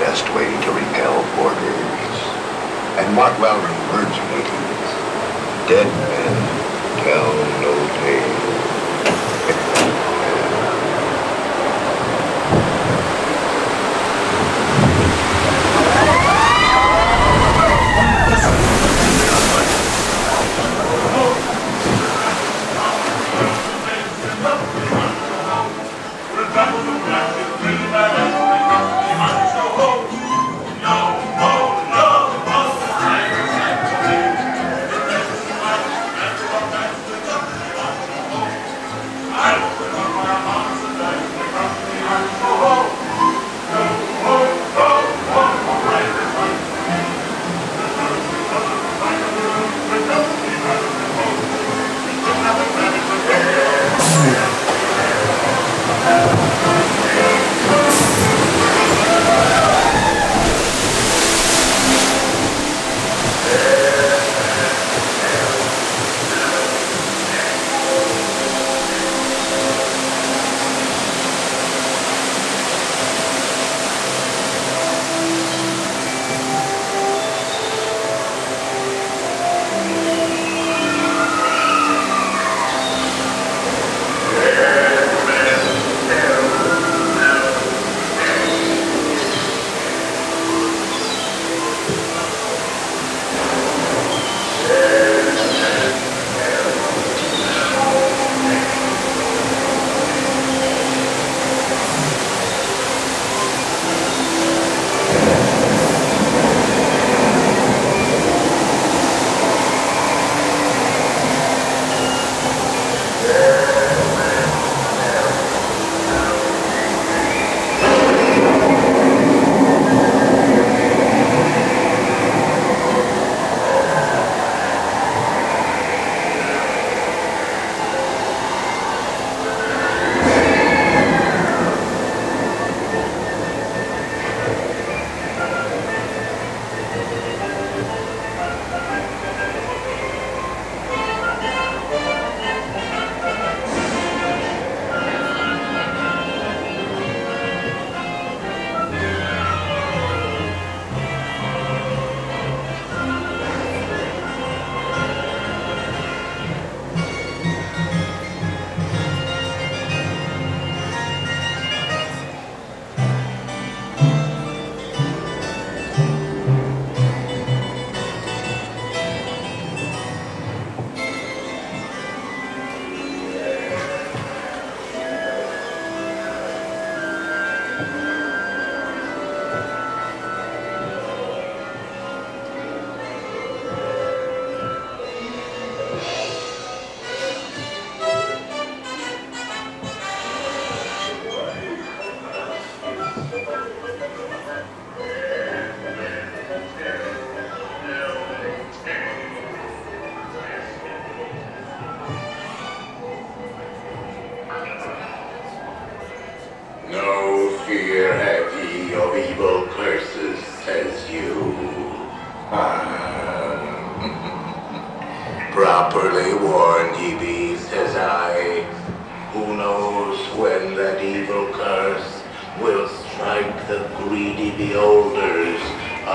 best way to repel boarders. And mark well her words, ladies. Dead men tell no tales.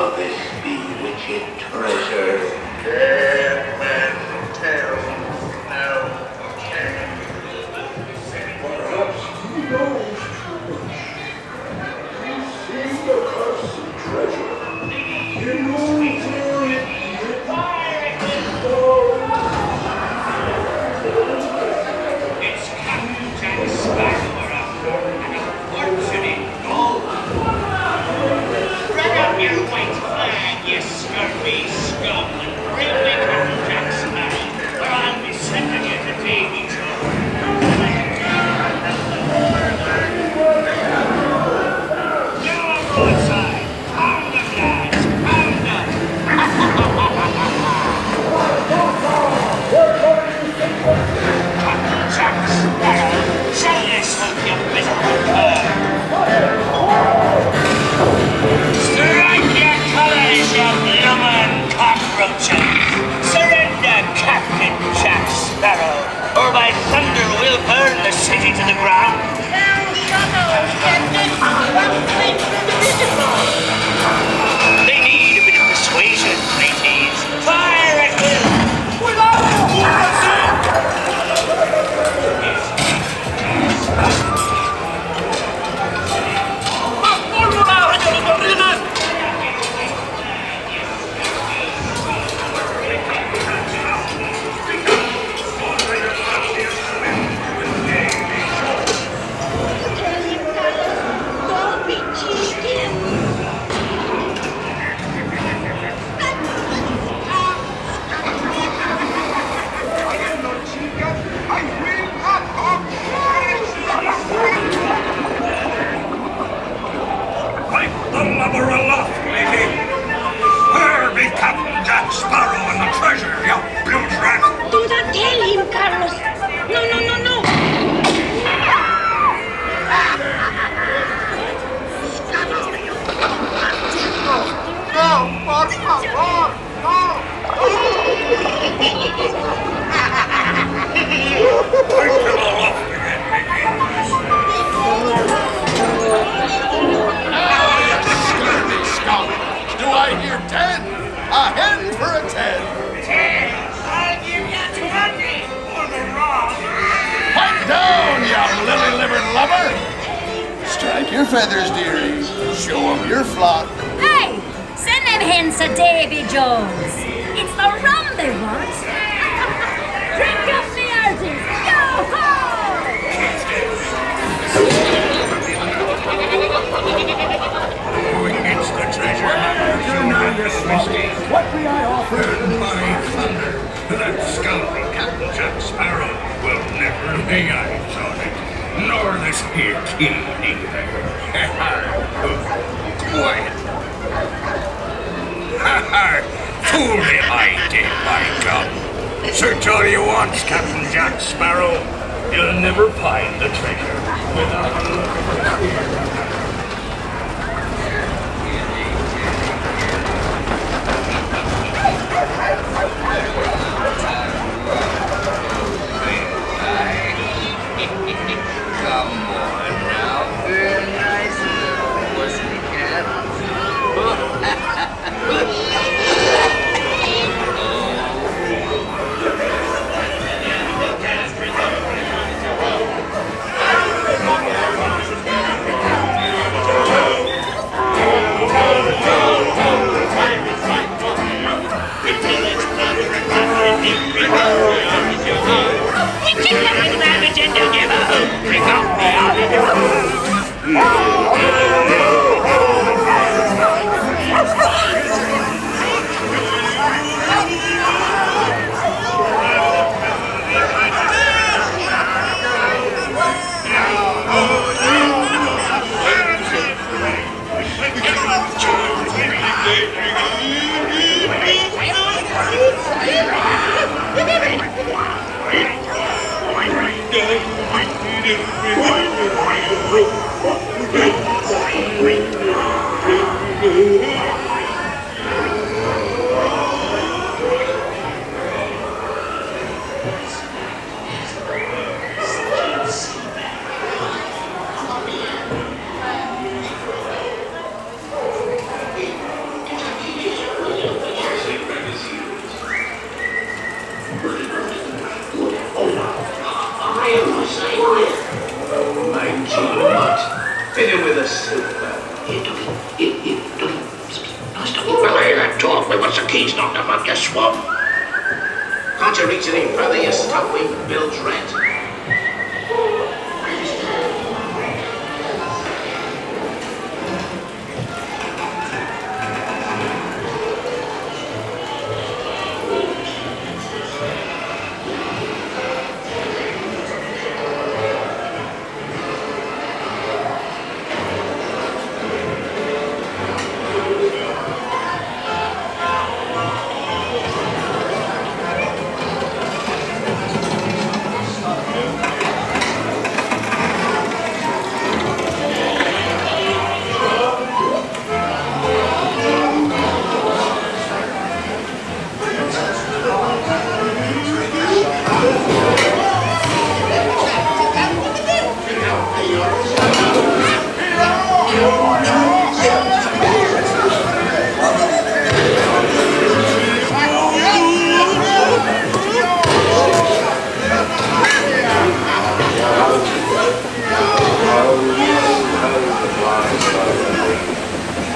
This bewitched treasure. feathers, dearie. Show them your flock. Hey, send them hens to Davy Jones. It's the rum they want. Drink up the urges. Yo ho! It's the treasure. What may I offer? My thunder, that scoundrel Captain Jack Sparrow will never lay eyes on it, nor this here king. Fool me, I did, by God. Search all you want, Captain Jack Sparrow. You'll never find the treasure without a look of. Come on now. Here, Doggy. Here, here, Doggy. Nice doggy. Well, I ain't talk. Well, what's the keys knocked up up your swamp? Can't you reach in further, you stuffwing bilge rat?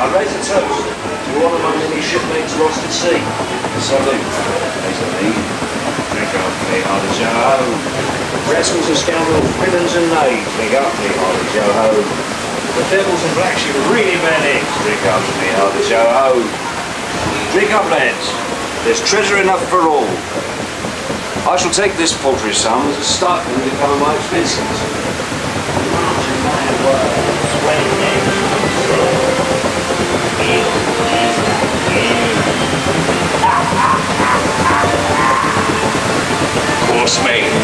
I raise a toast to all of my many shipmates lost at sea. Salute. Raise a me. Drink hearty Joe. Rascals and scoundrels, villains and knaves. Drink up, me hearty Joe. The devils and blacks, you really bad eggs. Drink up, me hearty Joe. Drink up, lads. There's treasure enough for all. I shall take this paltry sum as a stipend to cover my expenses. Course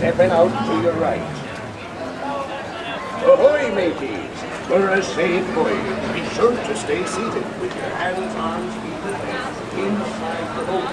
stepping out to your right. Ahoy, mateys! For a safe voyage, be sure to stay seated with your hands, arms, feet, and legs inside the boat.